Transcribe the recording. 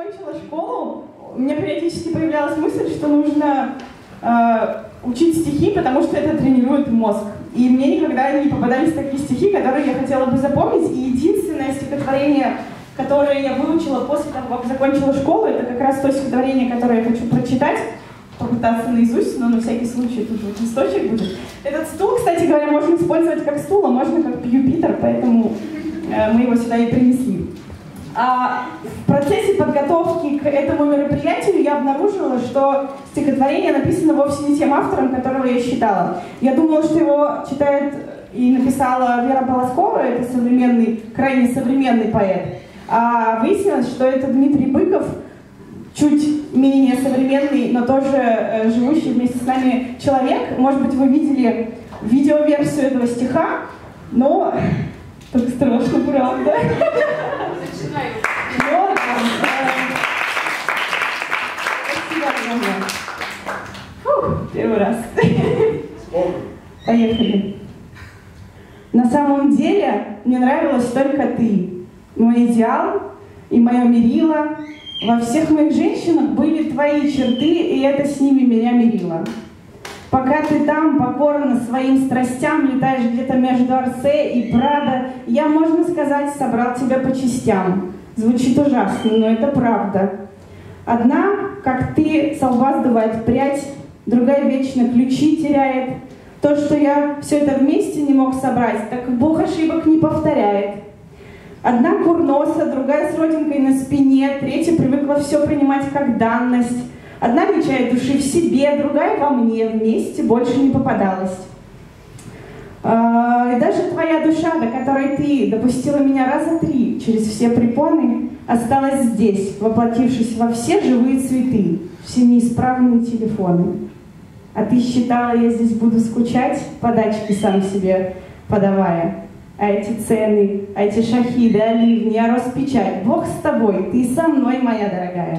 закончила школу, у меня периодически появлялась мысль, что нужно э, учить стихи, потому что это тренирует мозг. И мне никогда не попадались такие стихи, которые я хотела бы запомнить. И единственное стихотворение, которое я выучила после того, как закончила школу, это как раз то стихотворение, которое я хочу прочитать попытаться наизусть, но на всякий случай тут вот листочек будет. Этот стул, кстати говоря, можно использовать как стул, а можно как Юпитер, поэтому э, мы его сюда и принесли. А в процессе подготовки к этому мероприятию я обнаружила, что стихотворение написано вовсе не тем автором, которого я считала. Я думала, что его читает и написала Вера Полоскова, это современный, крайне современный поэт. А выяснилось, что это Дмитрий Быков, чуть менее современный, но тоже э, живущий вместе с нами человек. Может быть, вы видели видеоверсию этого стиха, но только страшно, правда. Начинаю. Вот, э, Фух, первый раз. Поехали. На самом деле, мне нравилась только ты. Мой идеал и мое мерило. Во всех моих женщинах были твои черты, и это с ними меня мерило. Пока ты там покорно своим страстям летаешь где-то между Арсе и Прадо, я, можно сказать, собрал тебя по частям. Звучит ужасно, но это правда. Одна, как ты, со сдувает прядь, другая вечно ключи теряет. То, что я все это вместе не мог собрать, так Бог ошибок не повторяет. Одна курноса, другая с родинкой на спине, третья привыкла все принимать как данность. Одна не чает души в себе, другая во мне, вместе больше не попадалась. И даже твоя душа, до которой ты допустила меня раза три через все препоны, осталась здесь, воплотившись во все живые цветы, все неисправные телефоны. А ты считала, я здесь буду скучать, подачки сам себе подавая. А эти цены, а эти шахиды, оливни, а Роспечать, Бог с тобой, ты со мной, моя дорогая.